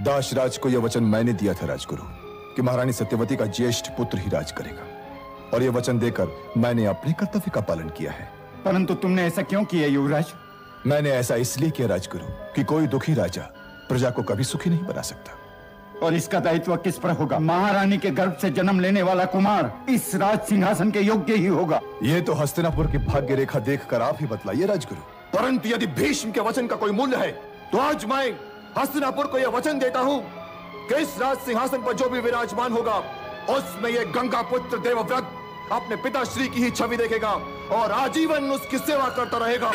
दाशराज को यह वचन मैंने दिया था राजगुरु कि महारानी सत्यवती का ज्येष्ठ पुत्र ही राज करेगा। और यह वचन देकर मैंने अपने कर्तव्य का पालन किया है। परंतु तुमने ऐसा क्यों किया युवराज? मैंने ऐसा इसलिए किया राजगुरु कि कोई दुखी राजा प्रजा को कभी सुखी नहीं बना सकता। और इसका दायित्व किस पर होगा? महारानी के गर्भ से जन्म लेने वाला कुमार इस राज सिंहासन के योग्य ही होगा। ये तो हस्तिनापुर की भाग्य रेखा देखकर आप ही बतलाइए राजगुरु। परंतु यदि भीष्म के वचन का कोई मूल्य है तो आज मैं हस्तिनापुर को यह वचन देता हूँ कि इस राज सिंहासन पर जो भी विराजमान होगा, उसमें यह गंगा पुत्र देवव्रत अपने पिता श्री की ही छवि देखेगा और आजीवन उसकी सेवा करता रहेगा।